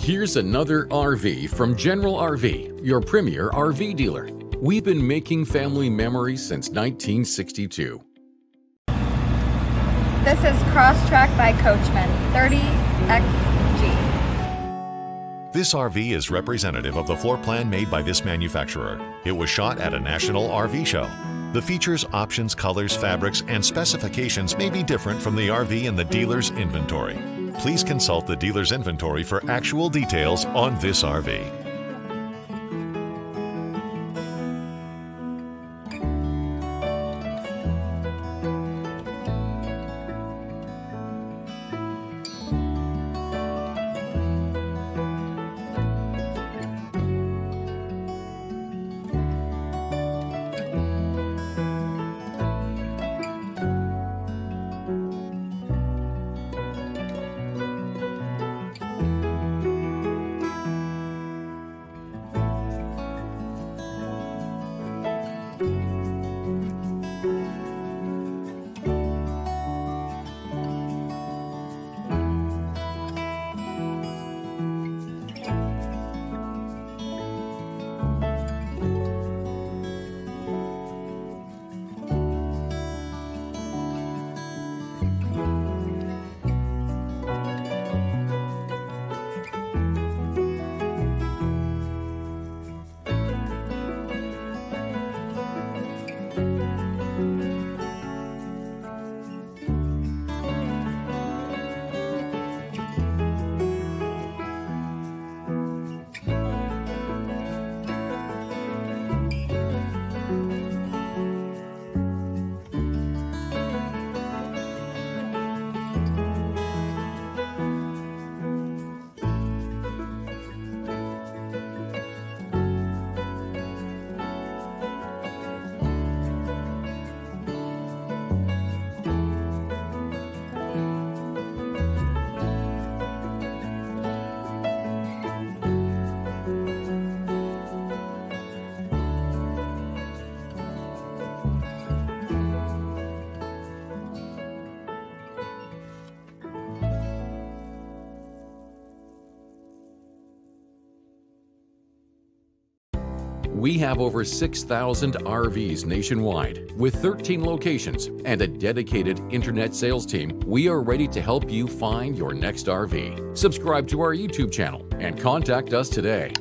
Here's another RV from General RV, your premier RV dealer. We've been making family memories since 1962. This is Cross Trek by Coachmen 30XG. This RV is representative of the floor plan made by this manufacturer. It was shot at a national RV show. The features, options, colors, fabrics, and specifications may be different from the RV in the dealer's inventory. Please consult the dealer's inventory for actual details on this RV. We have over 6,000 RVs nationwide with 13 locations and a dedicated internet sales team. We are ready to help you find your next RV. Subscribe to our YouTube channel and contact us today.